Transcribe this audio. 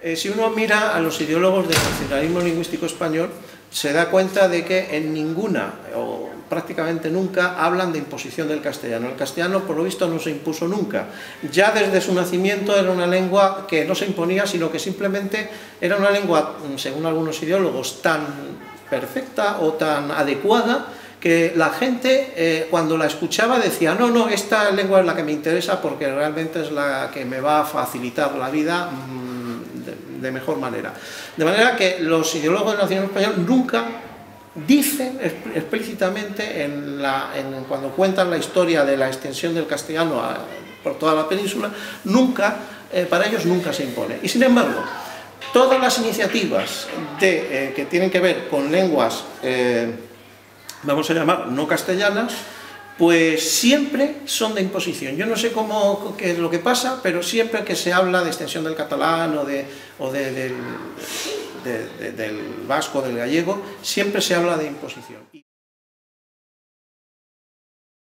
Eh, si uno mira a los ideólogos del nacionalismo lingüístico español, se da cuenta de que en ninguna, o prácticamente nunca, hablan de imposición del castellano. El castellano, por lo visto, no se impuso nunca. Ya desde su nacimiento era una lengua que no se imponía, sino que simplemente era una lengua, según algunos ideólogos, tan perfecta o tan adecuada que la gente eh, cuando la escuchaba decía no, no, esta lengua es la que me interesa porque realmente es la que me va a facilitar la vida mm, de, mejor manera. De manera que los ideólogos del nacionalismo español nunca dicen explícitamente en cuando cuentan la historia de la extensión del castellano por toda la península, nunca, eh, para ellos nunca se impone. Y sin embargo, todas las iniciativas eh, que tienen que ver con lenguas vamos a llamar no castellanas, pues siempre son de imposición. Yo no sé cómo, qué es lo que pasa, pero siempre que se habla de extensión del catalán o, de, o del vasco, del gallego, siempre se habla de imposición.